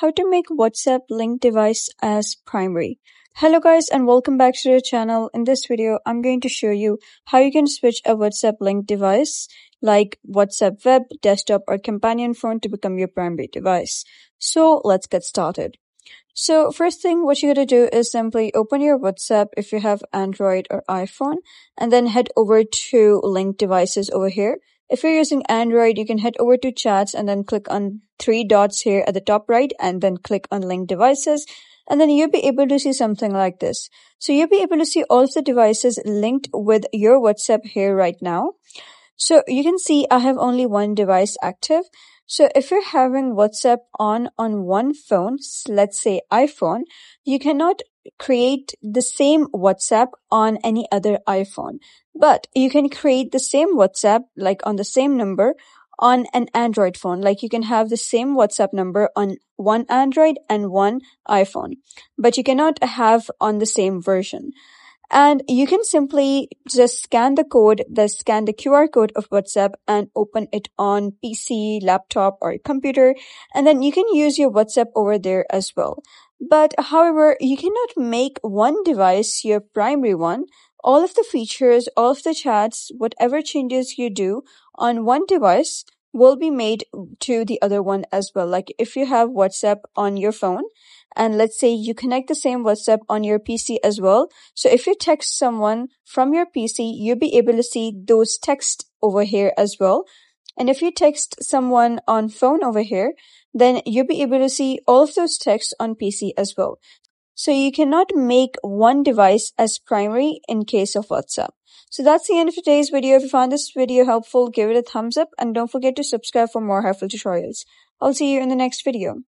how to make WhatsApp link device as primary. Hello guys and welcome back to the channel. In this video, I'm going to show you how you can switch a WhatsApp link device like WhatsApp web, desktop or companion phone to become your primary device. So let's get started. So first thing what you gotta do is simply open your WhatsApp if you have Android or iPhone and then head over to link devices over here if you're using Android, you can head over to chats and then click on three dots here at the top right and then click on link devices. And then you'll be able to see something like this. So you'll be able to see all of the devices linked with your WhatsApp here right now. So you can see I have only one device active. So if you're having WhatsApp on on one phone, let's say iPhone, you cannot create the same WhatsApp on any other iPhone. But you can create the same WhatsApp, like on the same number, on an Android phone. Like you can have the same WhatsApp number on one Android and one iPhone, but you cannot have on the same version. And you can simply just scan the code, the scan the QR code of WhatsApp and open it on PC, laptop, or computer. And then you can use your WhatsApp over there as well. But however, you cannot make one device your primary one. All of the features, all of the chats, whatever changes you do on one device will be made to the other one as well. Like if you have WhatsApp on your phone and let's say you connect the same WhatsApp on your PC as well. So if you text someone from your PC, you'll be able to see those texts over here as well. And if you text someone on phone over here, then you'll be able to see all of those texts on PC as well. So you cannot make one device as primary in case of WhatsApp. So that's the end of today's video. If you found this video helpful, give it a thumbs up and don't forget to subscribe for more helpful tutorials. I'll see you in the next video.